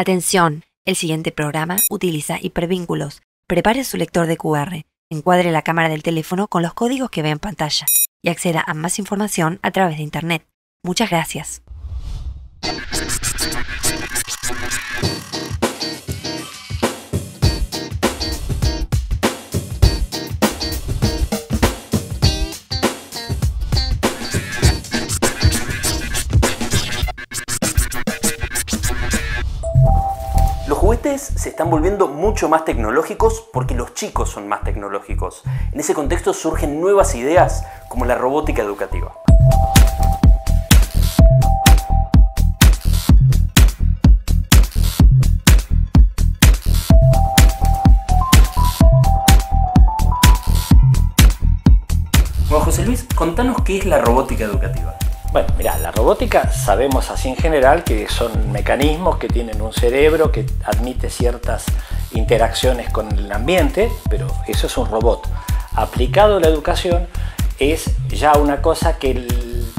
Atención, el siguiente programa utiliza hipervínculos. Prepare su lector de QR, encuadre la cámara del teléfono con los códigos que ve en pantalla y acceda a más información a través de Internet. Muchas gracias. Se están volviendo mucho más tecnológicos porque los chicos son más tecnológicos. En ese contexto surgen nuevas ideas como la robótica educativa. Bueno, José Luis, contanos qué es la robótica educativa. Bueno, mira, la robótica sabemos así en general que son mecanismos que tienen un cerebro que admite ciertas interacciones con el ambiente, pero eso es un robot. Aplicado a la educación es ya una cosa que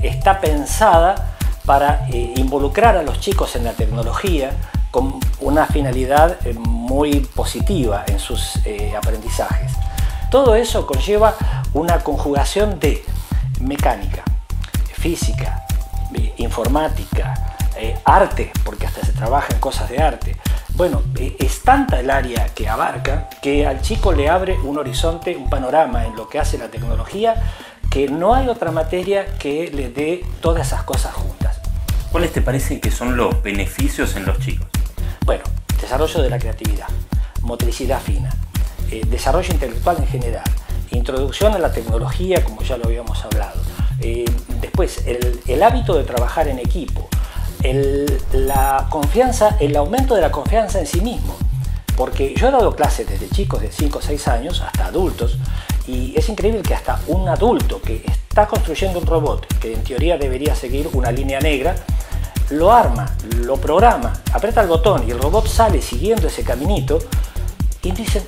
está pensada para eh, involucrar a los chicos en la tecnología con una finalidad eh, muy positiva en sus eh, aprendizajes. Todo eso conlleva una conjugación de mecánica, física, informática, arte, porque hasta se trabaja en cosas de arte. Bueno, es tanta el área que abarca que al chico le abre un horizonte, un panorama en lo que hace la tecnología, que no hay otra materia que le dé todas esas cosas juntas. ¿Cuáles te parecen que son los beneficios en los chicos? Bueno, desarrollo de la creatividad, motricidad fina, eh, desarrollo intelectual en general, introducción a la tecnología, como ya lo habíamos hablado. Eh, después, el, hábito de trabajar en equipo, el, la confianza, el aumento de la confianza en sí mismo. Porque yo he dado clases desde chicos de 5 o 6 años hasta adultos y es increíble que hasta un adulto que está construyendo un robot, que en teoría debería seguir una línea negra, lo arma, lo programa, aprieta el botón y el robot sale siguiendo ese caminito y dicen,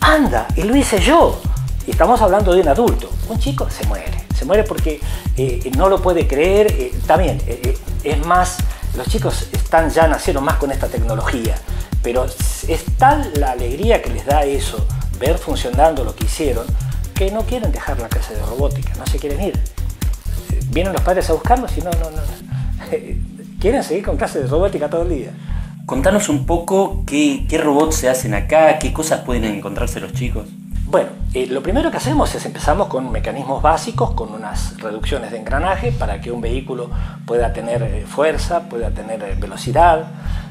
anda, y lo hice yo. Y estamos hablando de un adulto. Un chico se muere. Se muere porque eh, no lo puede creer. Eh, también, eh, es más, los chicos están ya nacieron más con esta tecnología. Pero es tal la alegría que les da eso, ver funcionando lo que hicieron, que no quieren dejar la clase de robótica, no se quieren ir. Vienen los padres a buscarlos y no, no, no. Quieren seguir con clases de robótica todo el día. Contanos un poco qué robots se hacen acá, qué cosas pueden encontrarse los chicos. Bueno, eh, lo primero que hacemos es empezamos con mecanismos básicos, con unas reducciones de engranaje para que un vehículo pueda tener eh, fuerza, pueda tener eh, velocidad.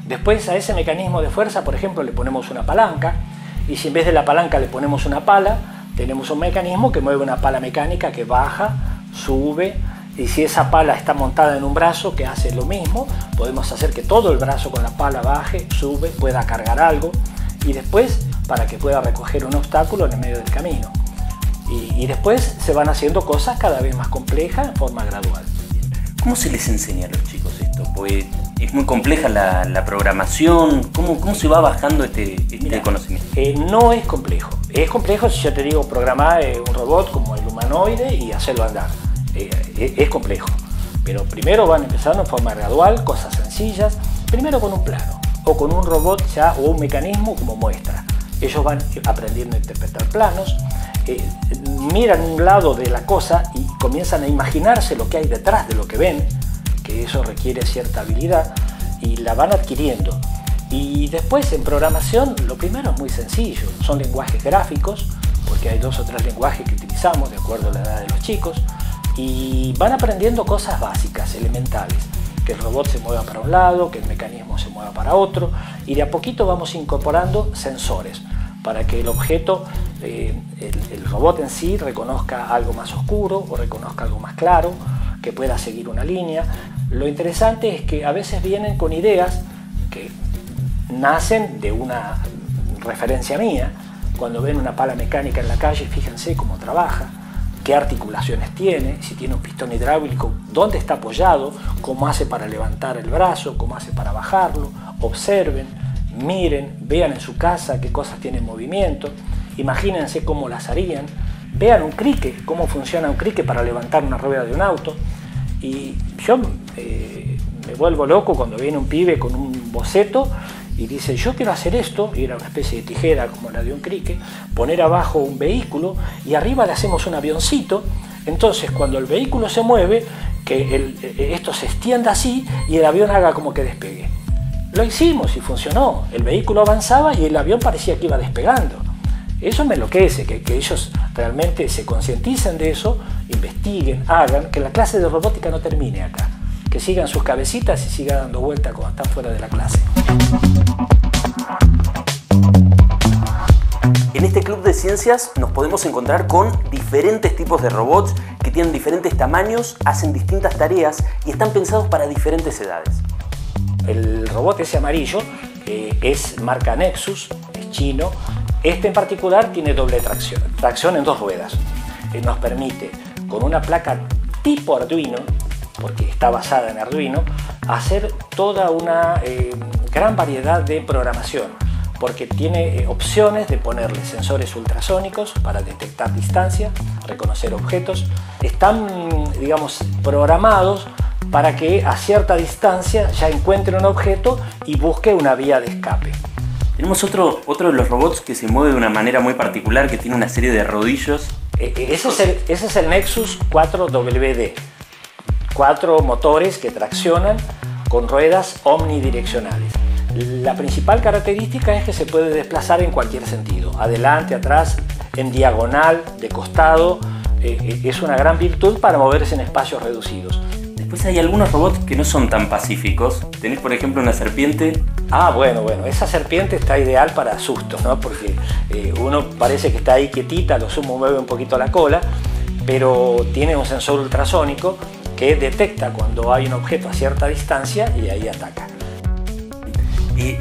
Después a ese mecanismo de fuerza, por ejemplo, le ponemos una palanca y si en vez de la palanca le ponemos una pala, tenemos un mecanismo que mueve una pala mecánica que baja, sube, y si esa pala está montada en un brazo que hace lo mismo, podemos hacer que todo el brazo con la pala baje, sube, pueda cargar algo y después para que pueda recoger un obstáculo en el medio del camino. Y, y después se van haciendo cosas cada vez más complejas en forma gradual. ¿Cómo se les enseña a los chicos esto? Pues es muy compleja la, la programación. ¿Cómo, ¿Cómo, se va bajando este, este Mira, conocimiento? Eh, no es complejo. Es complejo si yo te digo programar eh, un robot como el humanoide y hacerlo andar. Eh, es complejo. Pero primero van empezando en forma gradual, cosas sencillas. Primero con un plano o con un robot ya o un mecanismo como muestra. Ellos van aprendiendo a interpretar planos, eh, miran un lado de la cosa y comienzan a imaginarse lo que hay detrás de lo que ven, que eso requiere cierta habilidad y la van adquiriendo. Y después en programación lo primero es muy sencillo, son lenguajes gráficos, porque hay dos o tres lenguajes que utilizamos de acuerdo a la edad de los chicos, y van aprendiendo cosas básicas, elementales, que el robot se mueva para un lado, que el mecanismo se mueva para otro, y de a poquito vamos incorporando sensores para que el objeto, eh, el, el, robot en sí, reconozca algo más oscuro o reconozca algo más claro, que pueda seguir una línea. Lo interesante es que a veces vienen con ideas que nacen de una referencia mía. Cuando ven una pala mecánica en la calle, fíjense cómo trabaja, qué articulaciones tiene, si tiene un pistón hidráulico, dónde está apoyado, cómo hace para levantar el brazo, cómo hace para bajarlo, observen, miren, vean en su casa qué cosas tienen movimiento, imagínense cómo las harían, vean un crique, cómo funciona un crique para levantar una rueda de un auto. Y yo eh, me vuelvo loco cuando viene un pibe con un boceto y dice, yo quiero hacer esto, y era una especie de tijera como la de un crique, poner abajo un vehículo y arriba le hacemos un avioncito, entonces cuando el vehículo se mueve, que eh, esto se extienda así y el avión haga como que despegue. Lo hicimos y funcionó, el vehículo avanzaba y el avión parecía que iba despegando. Eso me enloquece, que, que ellos realmente se concienticen de eso, investiguen, hagan, que la clase de robótica no termine acá que sigan sus cabecitas y siga dando vuelta cuando están fuera de la clase. En este club de ciencias nos podemos encontrar con diferentes tipos de robots que tienen diferentes tamaños, hacen distintas tareas y están pensados para diferentes edades. El robot ese amarillo es marca Nexus, es chino. Este en particular tiene doble tracción, tracción en dos ruedas. Eh, nos permite con una placa tipo Arduino porque está basada en Arduino, hacer toda una eh, gran variedad de programación, porque tiene eh, opciones de ponerle sensores ultrasónicos para detectar distancia, reconocer objetos. Están, digamos, programados para que a cierta distancia ya encuentre un objeto y busque una vía de escape. Tenemos otro, otro de los robots que se mueve de una manera muy particular, que tiene una serie de rodillos. E, e, ese es el, ese es el Nexus 4WD cuatro motores que traccionan con ruedas omnidireccionales. La principal característica es que se puede desplazar en cualquier sentido, adelante, atrás, en diagonal, de costado. Eh, eh, es una gran virtud para moverse en espacios reducidos. Después hay algunos robots que no son tan pacíficos. Tenés, por ejemplo, una serpiente. Ah, bueno, bueno, esa serpiente está ideal para sustos, ¿no? Porque eh, uno parece que está ahí quietita, lo sumo mueve un poquito la cola, pero tiene un sensor ultrasónico que detecta cuando hay un objeto a cierta distancia y ahí ataca.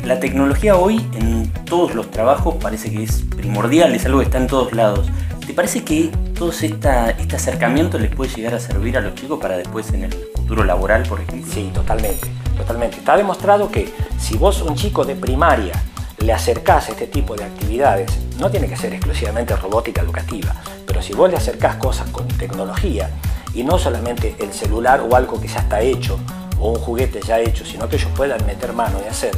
La tecnología hoy en todos los trabajos parece que es primordial, es algo que está en todos lados. ¿Te parece que todo este acercamiento les puede llegar a servir a los chicos para después en el futuro laboral, por ejemplo? Sí, totalmente, totalmente. Está demostrado que si vos un chico de primaria le acercás este tipo de actividades, no tiene que ser exclusivamente robótica educativa, pero si vos le acercás cosas con tecnología, y no solamente el celular o algo que ya está hecho o un juguete ya hecho, sino que ellos puedan meter mano y hacer,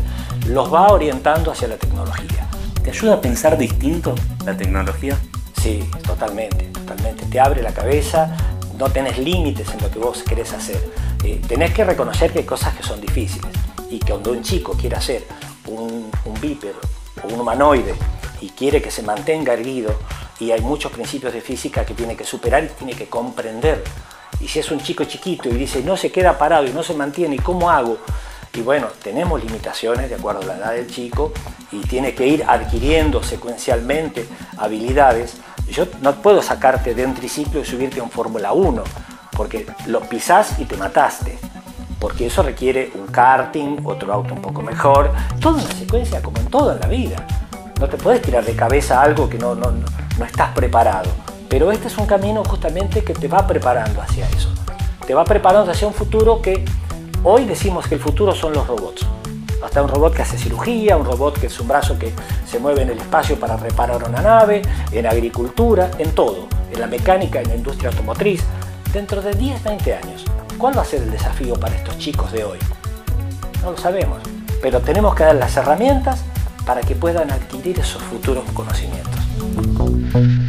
los va orientando hacia la tecnología. ¿Te ayuda a pensar distinto la tecnología? Sí, totalmente, totalmente. Te abre la cabeza, no tenés límites en lo que vos querés hacer. Eh, tenés que reconocer que hay cosas que son difíciles y que cuando un chico quiere hacer un, un bípedo o un humanoide y quiere que se mantenga erguido, y hay muchos principios de física que tiene que superar y tiene que comprender. Y si es un chico chiquito y dice, no se queda parado y no se mantiene, ¿y cómo hago? Y bueno, tenemos limitaciones de acuerdo a la edad del chico y tiene que ir adquiriendo secuencialmente habilidades. Yo no puedo sacarte de un triciclo y subirte a un Fórmula 1, porque lo pisás y te mataste. Porque eso requiere un karting, otro auto un poco mejor, toda una secuencia como en todo en la vida. No te puedes tirar de cabeza algo que no estás preparado. Pero este es un camino justamente que te va preparando hacia eso. Te va preparando hacia un futuro que hoy decimos que el futuro son los robots. Hasta un robot que hace cirugía, un robot que es un brazo que se mueve en el espacio para reparar una nave, en agricultura, en todo, en la mecánica, en la industria automotriz. Dentro de 10, 20 años, ¿cuál va a ser el desafío para estos chicos de hoy? No lo sabemos, pero tenemos que dar las herramientas para que puedan adquirir esos futuros conocimientos. Thank you.